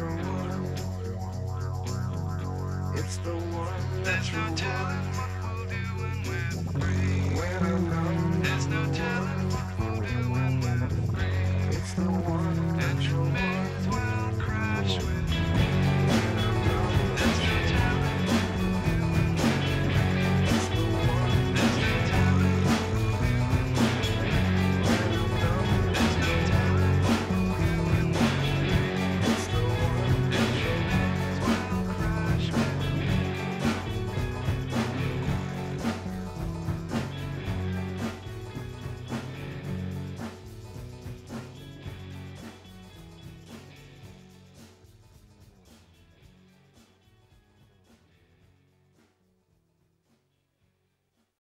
It's the one that you telling.